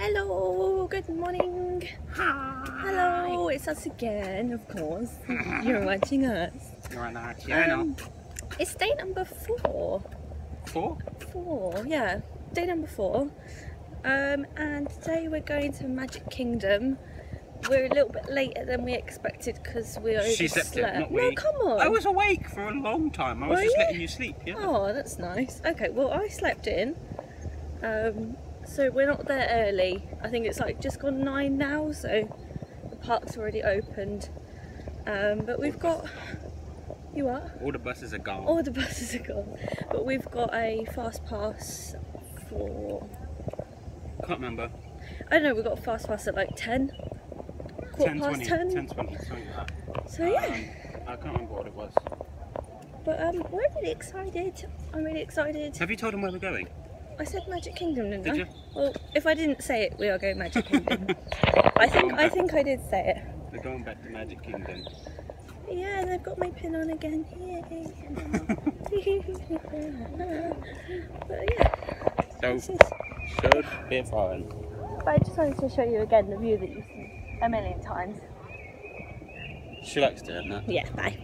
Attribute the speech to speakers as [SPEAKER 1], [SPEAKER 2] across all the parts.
[SPEAKER 1] Hello, good morning. Hi. Hello, it's us again, of course. You're watching us.
[SPEAKER 2] You're on our channel.
[SPEAKER 1] Um, it's day number four.
[SPEAKER 2] Four?
[SPEAKER 1] Four, yeah, day number four. Um, and today we're going to Magic Kingdom. We're a little bit later than we expected because we overslept.
[SPEAKER 2] She slept not
[SPEAKER 1] no, come on.
[SPEAKER 2] I was awake for a long time. I was
[SPEAKER 1] Were
[SPEAKER 2] just
[SPEAKER 1] you?
[SPEAKER 2] letting you sleep, yeah.
[SPEAKER 1] Oh, that's nice. Okay, well, I slept in. Um, so we're not there early. I think it's like just gone nine now, so the park's already opened. Um, but we've got. You what?
[SPEAKER 2] All the buses are gone.
[SPEAKER 1] All the buses are gone. But we've got a fast pass for.
[SPEAKER 2] Can't remember.
[SPEAKER 1] I don't know, we've got a fast pass at like 10. Quarter
[SPEAKER 2] 10,
[SPEAKER 1] past
[SPEAKER 2] 20,
[SPEAKER 1] 10.
[SPEAKER 2] 10, 20, something like that.
[SPEAKER 1] So yeah.
[SPEAKER 2] Um, I can't remember what it was.
[SPEAKER 1] But um, we're really excited. I'm really excited.
[SPEAKER 2] Have you told them where we're going?
[SPEAKER 1] I said Magic Kingdom, didn't
[SPEAKER 2] Did
[SPEAKER 1] I?
[SPEAKER 2] you?
[SPEAKER 1] Well, if I didn't say it, we are going Magic Kingdom. I think I think I did say it.
[SPEAKER 2] We're going back to Magic Kingdom.
[SPEAKER 1] Yeah, and I've got my pin on again. Yay. but yeah,
[SPEAKER 2] So,
[SPEAKER 1] this is.
[SPEAKER 2] should be fine.
[SPEAKER 1] But I just wanted to show you again the view that you've seen a million times.
[SPEAKER 2] She likes doing that.
[SPEAKER 1] Yeah, bye.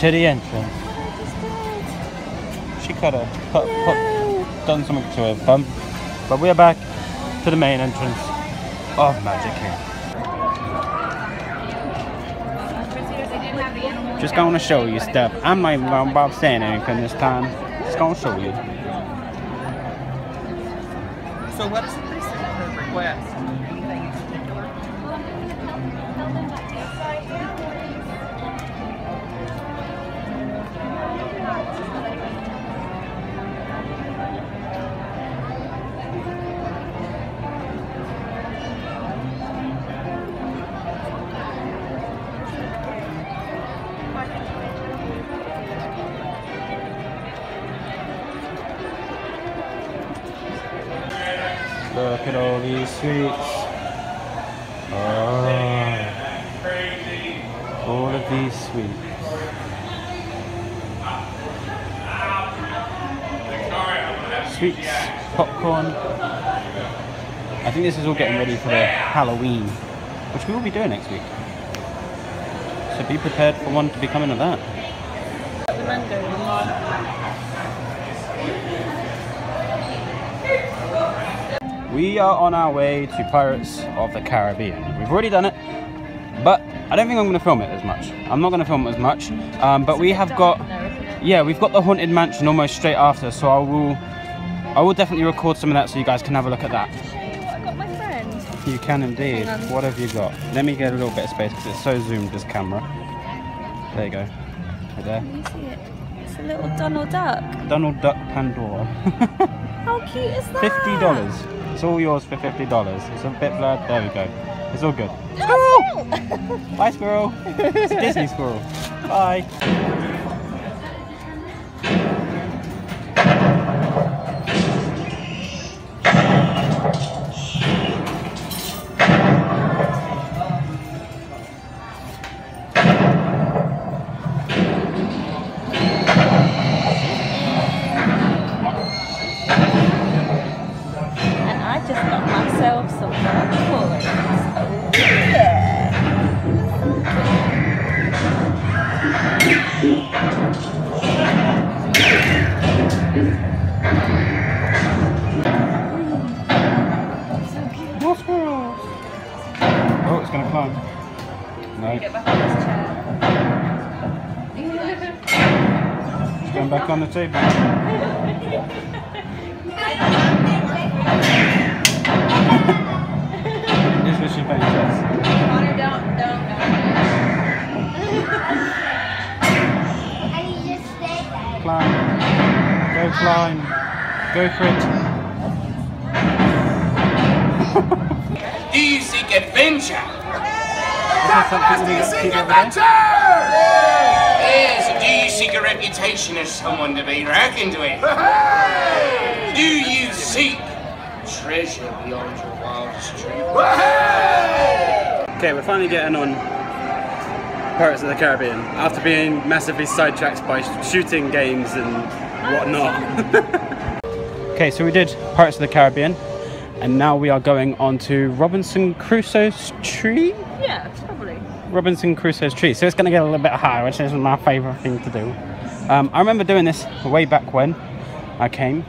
[SPEAKER 2] To the entrance. She could have put, put, done something to her thumb. But we're back to the main entrance of Magic Kingdom. Just gonna show you stuff. I'm not even gonna bother saying anything this time. Just gonna show you.
[SPEAKER 3] So what is the specific request?
[SPEAKER 2] Look at all these sweets. Oh, all of these sweets. Sweets, popcorn. I think this is all getting ready for the Halloween, which we will be doing next week. So be prepared for one to be coming of that. We are on our way to Pirates of the Caribbean. We've already done it, but I don't think I'm going to film it as much. I'm not going to film it as much, um, but we have got, yeah, we've got the Haunted Mansion almost straight after, so I will, I will definitely record some of that so you guys can have a look at that.
[SPEAKER 1] I got my friend.
[SPEAKER 2] You can indeed. What have you got? Let me get a little bit of space because it's so zoomed this camera. There you go. Right there.
[SPEAKER 1] Can you see it? It's a little Donald Duck.
[SPEAKER 2] Donald Duck Pandora.
[SPEAKER 1] How cute is that?
[SPEAKER 2] Fifty dollars. It's all yours for fifty dollars. It's a bit blurred. There we go. It's all good.
[SPEAKER 1] Squirrel!
[SPEAKER 2] Bye, squirrel. It's a Disney squirrel. Bye. It's going back on the table. This was she playing chess.
[SPEAKER 1] Connor, don't, don't,
[SPEAKER 4] And you just stay there.
[SPEAKER 2] Climb. Go climb. Go for it.
[SPEAKER 3] Do you seek adventure?
[SPEAKER 2] Something we got keep over?
[SPEAKER 5] Yes, do you seek a reputation as someone to be reckoned with? Do you seek treasure beyond your wildest dreams?
[SPEAKER 2] Okay, we're finally getting on Pirates of the Caribbean after being massively sidetracked by shooting games and whatnot. okay, so we did Pirates of the Caribbean, and now we are going on to Robinson Crusoe's tree.
[SPEAKER 1] Yeah, probably.
[SPEAKER 2] Robinson Crusoe's tree. So it's going to get a little bit higher, which is my favourite thing to do. Um, I remember doing this way back when I came,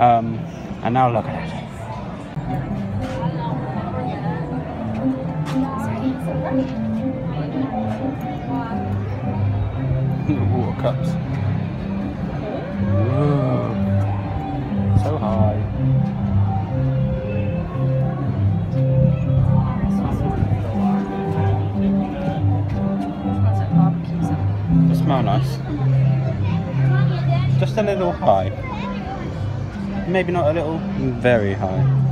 [SPEAKER 2] um, and now look at it. Water cups. Whoa. Smell nice. Just a little high. Maybe not a little, very high.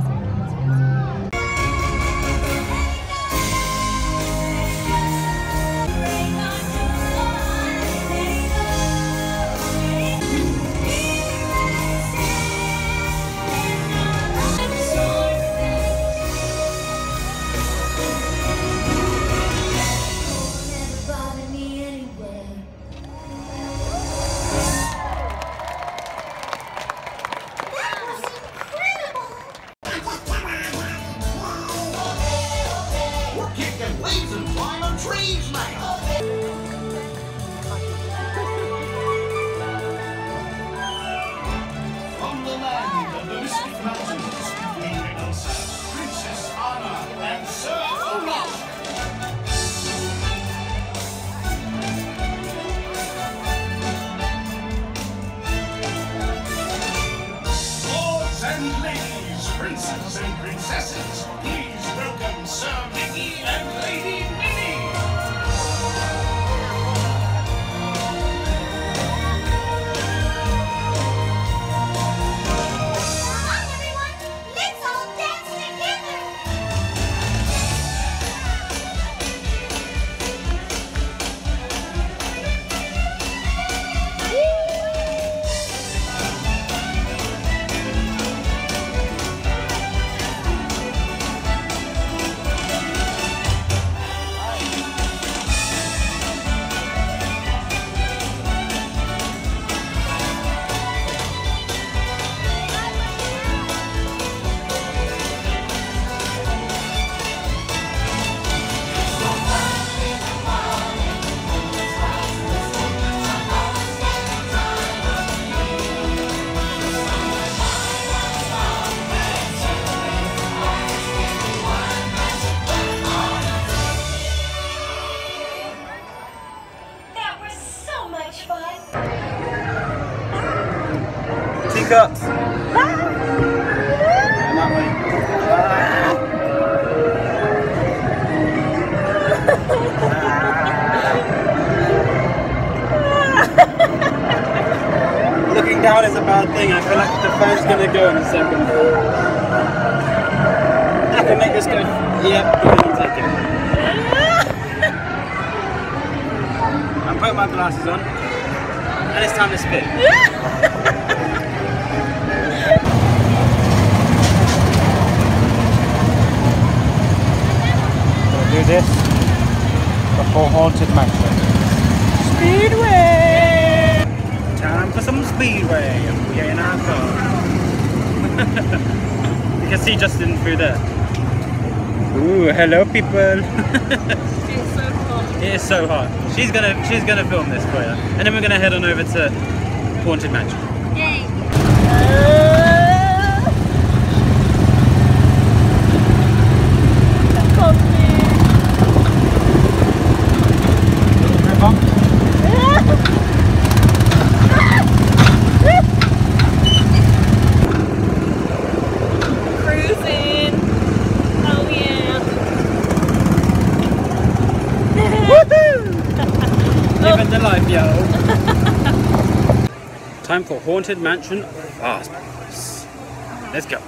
[SPEAKER 2] Teacups! Looking down is a bad thing. I feel like the phone's gonna go in a second. I can make this go. Yep, and take it. I'm putting my glasses on, and it's time to spin. do this before Haunted Mansion. Speedway! Time for some Speedway. We are in our car. you can see Justin through there. Ooh, hello people.
[SPEAKER 1] It's so hot.
[SPEAKER 2] It is so hot. She's gonna she's gonna film this for you, and then we're gonna head on over to Haunted Mansion.
[SPEAKER 4] Yay.
[SPEAKER 1] Oh!
[SPEAKER 2] the life, yo. Time for Haunted Mansion Fast Pass. Let's go.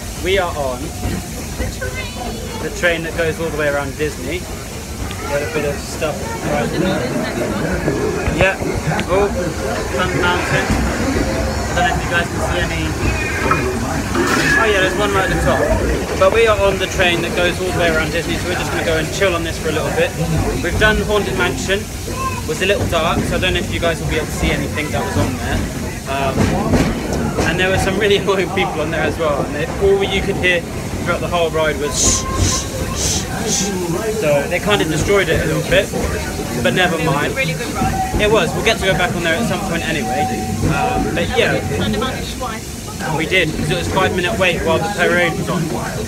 [SPEAKER 2] We are on the train that goes all the way around Disney. Got a bit of stuff right. Yeah. Oh, Sun Mountain. I don't know if you guys can see any. Oh yeah, there's one right at the top. But we are on the train that goes all the way around Disney, so we're just going to go and chill on this for a little bit. We've done Haunted Mansion. It was a little dark, so I don't know if you guys will be able to see anything that was on there. Um, and there were some really annoying people on there as well. And they, all you could hear throughout the whole ride was. So they kind of destroyed it a little bit, but never mind.
[SPEAKER 1] Really good ride.
[SPEAKER 2] It was. We'll get to go back on there at some point anyway. Um, but yeah,
[SPEAKER 1] Turned about it twice.
[SPEAKER 2] we did because it was five minute wait while the parade was on.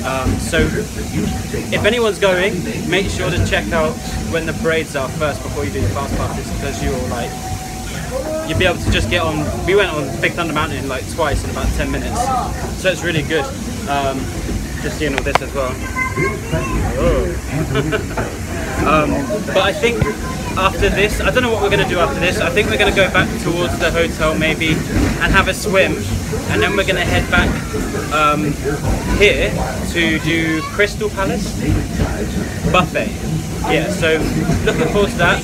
[SPEAKER 2] Um, so if anyone's going, make sure to check out when the parades are first before you do your fast passes because you'll like you'll be able to just get on. We went on Big Thunder Mountain like twice in about ten minutes, so it's really good. Um, just seeing all this as well. um, but I think after this, I don't know what we're going to do after this. I think we're going to go back towards the hotel maybe and have a swim, and then we're going to head back um, here to do Crystal Palace buffet. Yeah, so looking forward to that.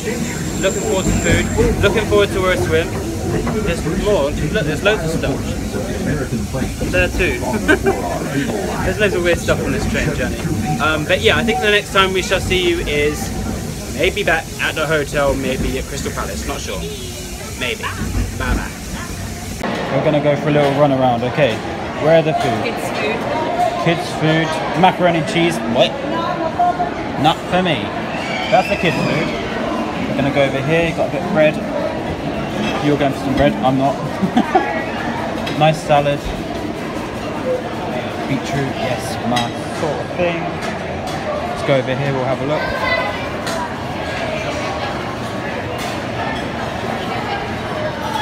[SPEAKER 2] Looking forward to food. Looking forward to a swim. There's more. Look, there's loads of stuff. There too. there's loads of weird stuff on this train journey. Um, but yeah, I think the next time we shall see you is maybe back at the hotel, maybe at Crystal Palace. Not sure. Maybe. Bye bye. We're gonna go for a little run around. Okay, where are the food?
[SPEAKER 1] Kids food.
[SPEAKER 2] Kids food, macaroni and cheese. What? Not for me. That's the kids food. We're gonna go over here. You got a bit of bread. You're going for some bread. I'm not. nice salad. Beetroot. Yes, my sort of thing. Let's go over here. We'll have a look.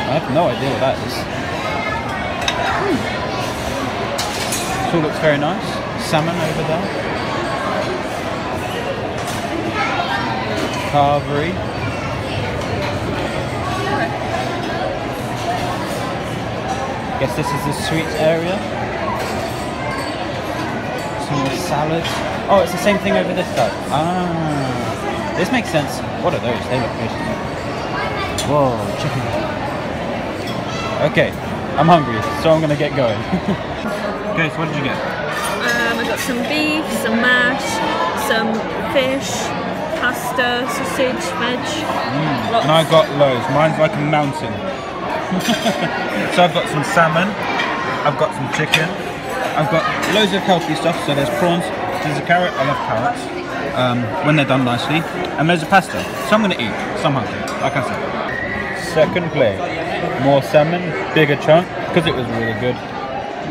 [SPEAKER 2] I have no idea what that is. Hmm. This all looks very nice. Salmon over there. Carvery. Guess this is the sweet area. Some more salads. Oh, it's the same thing over this side. Ah, this makes sense. What are those? They look good. Whoa, chicken. Okay, I'm hungry, so I'm gonna get going. okay, so what did you get?
[SPEAKER 1] Um, I got some beef, some mash, some fish, pasta, sausage, veg. Lots.
[SPEAKER 2] And I got loads. Mine's like a mountain. So I've got some salmon. I've got some chicken. I've got loads of healthy stuff. So there's prawns. There's a carrot. I love carrots. Um, when they're done nicely. And there's a pasta. So I'm gonna eat. So I'm hungry. Like I said. Second plate. More salmon. Bigger chunk because it was really good.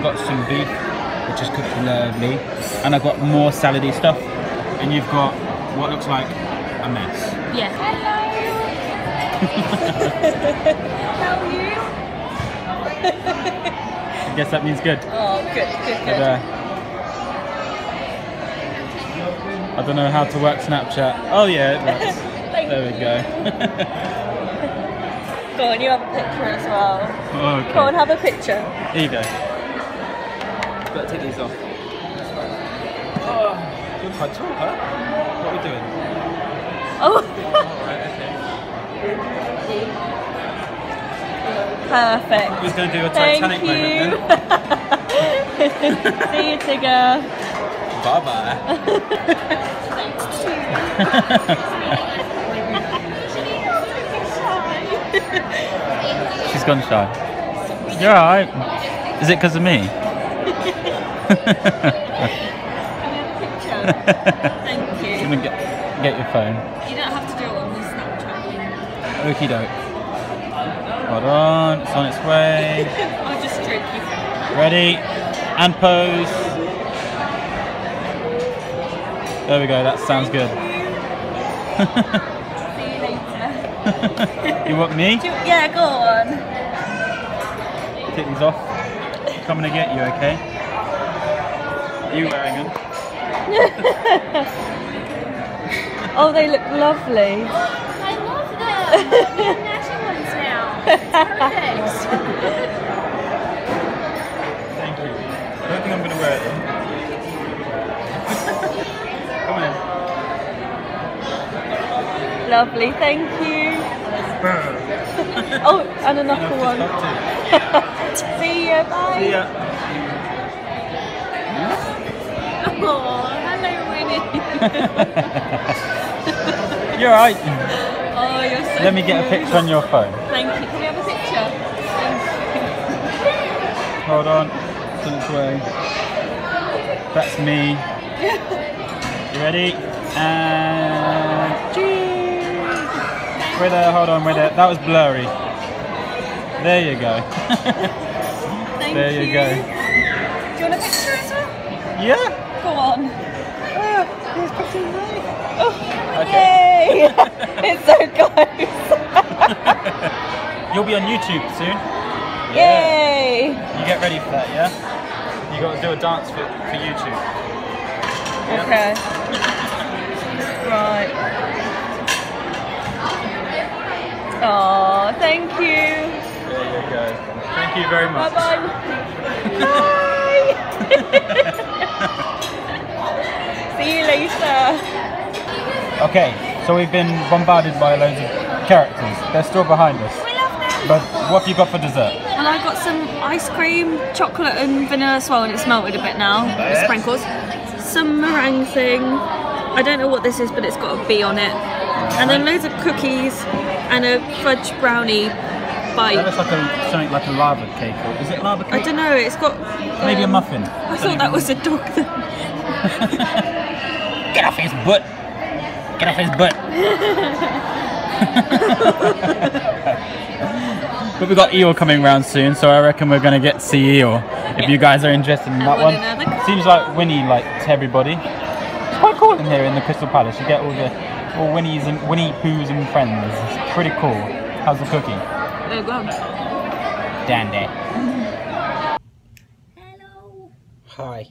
[SPEAKER 2] Got some beef, which is cooked lovely. And I've got more salady stuff. And you've got what looks like a mess.
[SPEAKER 1] Yeah.
[SPEAKER 2] I guess that means good.
[SPEAKER 1] Oh, good, good,
[SPEAKER 2] But,
[SPEAKER 1] good.
[SPEAKER 2] uh, I don't know how to work Snapchat. Oh yeah, it works. There we go.
[SPEAKER 1] Go on, you have a picture as well.
[SPEAKER 2] okay.
[SPEAKER 1] Go on, have a picture.
[SPEAKER 2] Here you go. Better take these off. Oh, you're quite tall, huh? What are we doing?
[SPEAKER 1] Oh,
[SPEAKER 2] Right, okay.
[SPEAKER 1] Perfect.
[SPEAKER 2] Who's going to do a
[SPEAKER 1] Thank
[SPEAKER 2] Titanic
[SPEAKER 1] you.
[SPEAKER 2] moment
[SPEAKER 1] See you, Tigger.
[SPEAKER 2] then? Bye bye. She's gone shy. You're alright. Is it because of me?
[SPEAKER 1] Thank you.
[SPEAKER 2] Gonna get, get your phone.
[SPEAKER 1] You don't have to do it on the Snapchat.
[SPEAKER 2] Okie doke. Hold on, it's on its way.
[SPEAKER 1] I'll just drink you.
[SPEAKER 2] Ready? And pose. There we go, that sounds good.
[SPEAKER 1] See you later.
[SPEAKER 2] You want me?
[SPEAKER 1] Do- yeah, go on.
[SPEAKER 2] Take these off. Coming to get you, okay? Are you wearing them?
[SPEAKER 1] Oh, they look lovely.
[SPEAKER 4] I love them.
[SPEAKER 2] Thank you. I don't think I'm gonna wear it. Come on in.
[SPEAKER 1] Lovely, thank you. Oh, and another one. See ya, bye.
[SPEAKER 2] See ya.
[SPEAKER 1] Oh, hello, Winnie.
[SPEAKER 2] You're right.
[SPEAKER 1] oh, you're so
[SPEAKER 2] Let me get a picture on your phone.
[SPEAKER 1] Thank you. Can we have a picture?
[SPEAKER 2] Hold on. It's on its way. That's me. You ready? And cheese. Wait there, hold on, wait there. That was blurry. There you go.
[SPEAKER 1] Thank
[SPEAKER 2] there you, go.
[SPEAKER 1] Do you want a picture as well?
[SPEAKER 2] Yeah.
[SPEAKER 1] Go on.
[SPEAKER 2] Oh, okay.
[SPEAKER 1] Yay! it's so close.
[SPEAKER 2] You'll be on YouTube soon.
[SPEAKER 1] Yay!
[SPEAKER 2] You get ready for that, yeah? You got to do a dance for, for YouTube. Yeah?
[SPEAKER 1] Okay. Right. Oh, thank you.
[SPEAKER 2] There you go. Thank you very much.
[SPEAKER 1] Bye
[SPEAKER 2] much.
[SPEAKER 1] bye. See you later.
[SPEAKER 2] Okay, so we've been bombarded by loads of characters. They're still behind us.
[SPEAKER 1] We love them.
[SPEAKER 2] But what have you got for dessert?
[SPEAKER 1] Well, I got some ice cream, chocolate and vanilla swirl, and it's melted a bit now. The sprinkles. Some meringue thing. I don't know what this is, but it's got a bee on it. And then loads of cookies and a fudge brownie
[SPEAKER 2] That
[SPEAKER 1] bite.
[SPEAKER 2] looks like a, something like a lava cake. Or, is it lava cake?
[SPEAKER 1] I don't know. It's got
[SPEAKER 2] Maybe a
[SPEAKER 1] um,
[SPEAKER 2] muffin.
[SPEAKER 1] I thought that was a dog. Thing.
[SPEAKER 2] Get off his butt! Get off his butt! but we've got Eel coming round soon, so I reckon we're gonna get to see Eel. If you guys are interested in that one.
[SPEAKER 1] another?
[SPEAKER 2] Seems like Winnie liked everybody. It's quite cool in here in the Crystal Palace. You get all the all Winnie's and Winnie Poohs and friends. It's pretty cool. How's the cookie?
[SPEAKER 1] There you go.
[SPEAKER 2] Dandy.
[SPEAKER 4] Hello.
[SPEAKER 2] Hi.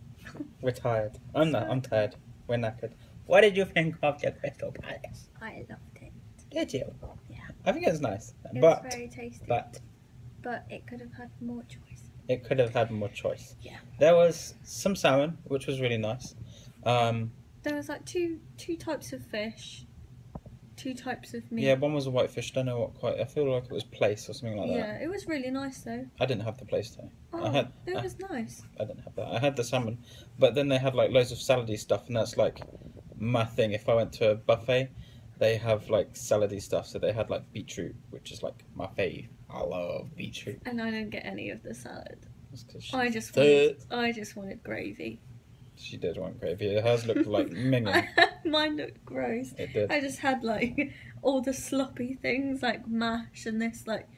[SPEAKER 2] We're tired. I'm not. I'm tired. We're knackered. What did you think of the Crystal Palace?
[SPEAKER 4] I loved it.
[SPEAKER 2] Did you? I think it's nice,
[SPEAKER 4] It
[SPEAKER 2] but
[SPEAKER 4] was very tasty.
[SPEAKER 2] but
[SPEAKER 4] but it could have had more choice.
[SPEAKER 2] it could have had more choice.
[SPEAKER 4] Yeah.
[SPEAKER 2] There was some salmon, which was really nice. Um,
[SPEAKER 1] There was like two two types of fish, two types of meat.
[SPEAKER 2] yeah, one was a whitefish. Don't know what quite. I feel like it was plaice or something like that.
[SPEAKER 1] Yeah, it was really nice though.
[SPEAKER 2] I didn't have the plaice though.
[SPEAKER 1] Oh,
[SPEAKER 2] I had.
[SPEAKER 1] it
[SPEAKER 2] I,
[SPEAKER 1] was nice.
[SPEAKER 2] I didn't have that. I had the salmon, but then they had like loads of salady stuff, and that's like my thing. If I went to a buffet, they have like salady stuff. So they had like beetroot, which is like my fave. I love beetroot.
[SPEAKER 1] And I didn't get any of the salad.
[SPEAKER 2] That's 'cause she,
[SPEAKER 1] I just wanted, I just wanted gravy.
[SPEAKER 2] she did want gravy. Hers looked like minging.
[SPEAKER 1] Mine looked gross.
[SPEAKER 2] It did.
[SPEAKER 1] I just had like all the sloppy things like mash and this like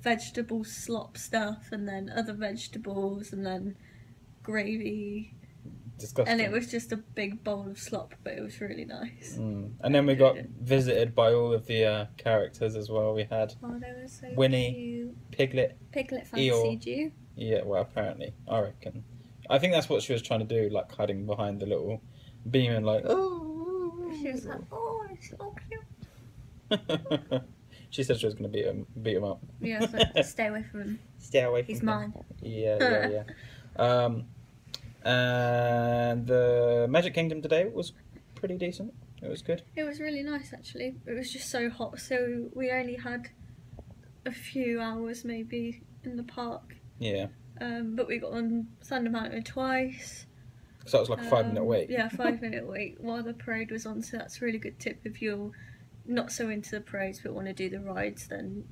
[SPEAKER 1] vegetable slop stuff and then other vegetables and then gravy
[SPEAKER 2] Disgusting.
[SPEAKER 1] and it was just a big bowl of slop but it was really nice.
[SPEAKER 2] Mm. And then we got visited by all of the uh, characters as well. We had
[SPEAKER 1] Oh, so
[SPEAKER 2] Winnie.
[SPEAKER 1] cute.
[SPEAKER 2] Piglet.
[SPEAKER 1] Piglet
[SPEAKER 2] Eeyore.
[SPEAKER 1] you.
[SPEAKER 2] Yeah, well, apparently, I reckon. I think that's what she was trying to do, like hiding behind the little beam and like. Oh.
[SPEAKER 1] She was like, oh, it's so cute.
[SPEAKER 2] she said she was going to beat him, beat him up.
[SPEAKER 1] Yeah, so stay away from him.
[SPEAKER 2] Stay away from
[SPEAKER 1] He's
[SPEAKER 2] him.
[SPEAKER 1] mine.
[SPEAKER 2] Yeah, yeah, yeah. Um, and the Magic Kingdom today was pretty decent. It was good.
[SPEAKER 1] It was really nice actually. It was just so hot, so we only had a few hours maybe in the park.
[SPEAKER 2] Yeah,
[SPEAKER 1] Um, but we got on Thunder Mountain twice.
[SPEAKER 2] So that was like a five minute
[SPEAKER 1] Um,
[SPEAKER 2] wait.
[SPEAKER 1] Yeah, five minute wait while the parade was on. So that's a really good tip if you're not so into the parades but want to do the rides. Then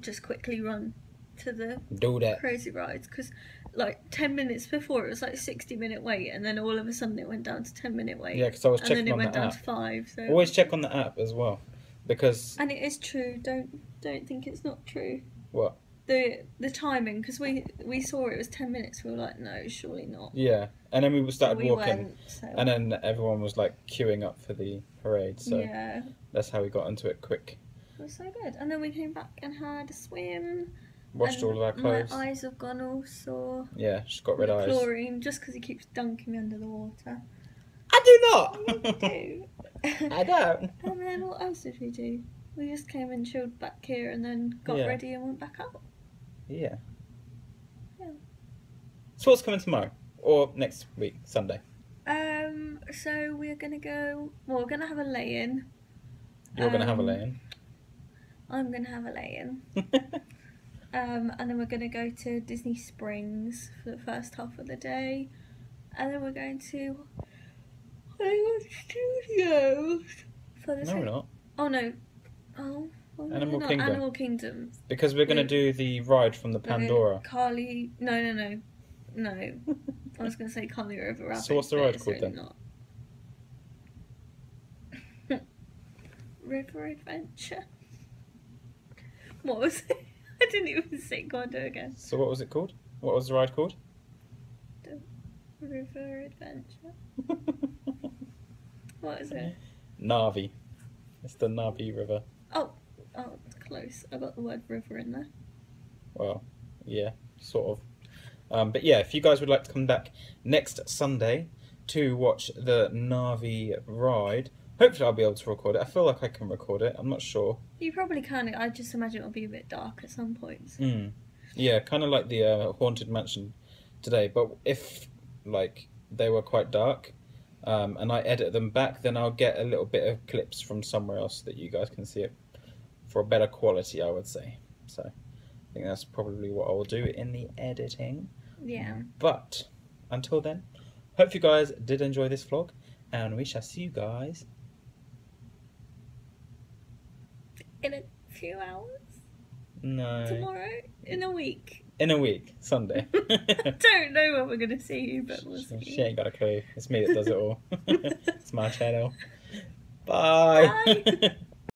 [SPEAKER 1] just quickly run to the
[SPEAKER 2] Do that.
[SPEAKER 1] crazy rides because like 10 minutes before it was like 60 minute wait and then all of a sudden it went down to 10 minute wait
[SPEAKER 2] Yeah, because I was
[SPEAKER 1] and then
[SPEAKER 2] checking
[SPEAKER 1] it
[SPEAKER 2] on
[SPEAKER 1] went
[SPEAKER 2] the
[SPEAKER 1] down
[SPEAKER 2] app.
[SPEAKER 1] to five so
[SPEAKER 2] Always check on the app as well, because
[SPEAKER 1] and it is true don't don't think it's not true
[SPEAKER 2] what?
[SPEAKER 1] the the timing because we we saw it was 10 minutes we were like no surely not
[SPEAKER 2] Yeah, and then we
[SPEAKER 1] So
[SPEAKER 2] started
[SPEAKER 1] we
[SPEAKER 2] walking,
[SPEAKER 1] went, so
[SPEAKER 2] and then everyone was like queuing up for the parade. So
[SPEAKER 1] yeah
[SPEAKER 2] that's how we got into it quick.
[SPEAKER 1] it was so good and then we came back and had a swim
[SPEAKER 2] Washed
[SPEAKER 1] and
[SPEAKER 2] all of our clothes.
[SPEAKER 1] my eyes have gone all sore
[SPEAKER 2] Yeah, she's got red eyes.
[SPEAKER 1] chlorine just because he keeps dunking me under the water
[SPEAKER 2] I do
[SPEAKER 1] I
[SPEAKER 2] not.
[SPEAKER 1] do
[SPEAKER 2] I don't.
[SPEAKER 1] And then what else did we do? We just came and chilled back here and then got
[SPEAKER 2] Yeah.
[SPEAKER 1] ready and went back out.
[SPEAKER 2] Yeah.
[SPEAKER 1] Yeah.
[SPEAKER 2] So what's coming tomorrow? Or next week, Sunday?
[SPEAKER 1] Um, so we're gonna go. Well, we're gonna have a lay-in.
[SPEAKER 2] You're gonna have a
[SPEAKER 1] Um,
[SPEAKER 2] lay-in.
[SPEAKER 1] I'm gonna have a lay-in. Um, and then we're gonna go to Disney Springs for the first half of the day, and then we're going to Hollywood Studios for the
[SPEAKER 2] no, we're not.
[SPEAKER 1] Oh no! Oh, well,
[SPEAKER 2] Animal
[SPEAKER 1] not.
[SPEAKER 2] Kingdom.
[SPEAKER 1] Animal Kingdom.
[SPEAKER 2] Because we're gonna do the ride from the Pandora.
[SPEAKER 1] Kali. No, no, no, no. I was gonna say Kali River Rapids.
[SPEAKER 2] So what's the ride called
[SPEAKER 1] really
[SPEAKER 2] then?
[SPEAKER 1] Not. River Adventure. What was it? I didn't even say. Go on, do it again.
[SPEAKER 2] So what was it called? What was the ride called?
[SPEAKER 1] The River Adventure. What is it?
[SPEAKER 2] Na'vi. It's the Na'vi River.
[SPEAKER 1] Oh, oh, close. I got the word river in there.
[SPEAKER 2] Well, yeah, sort of. Um, but yeah, if you guys would like to come back next Sunday to watch the Na'vi ride, hopefully I'll be able to record it. I feel like I can record it. I'm not sure.
[SPEAKER 1] You probably can. I just imagine it'll be a bit dark at some points.
[SPEAKER 2] Mm. Yeah, kind of like the uh, haunted mansion today. But if like they were quite dark, um, and I edit them back, then I'll get a little bit of clips from somewhere else that you guys can see it for a better quality. I would say. So I think that's probably what I will do in the editing.
[SPEAKER 1] Yeah.
[SPEAKER 2] But until then, hope you guys did enjoy this vlog, and we shall see you guys
[SPEAKER 1] In a few hours?
[SPEAKER 2] no
[SPEAKER 1] Tomorrow? In a week?
[SPEAKER 2] in a week, Sunday.
[SPEAKER 1] Don't know when we're going to see you, but we'll see.
[SPEAKER 2] She ain't got a clue. It's me that does it all. it's my channel. Bye.
[SPEAKER 1] Bye.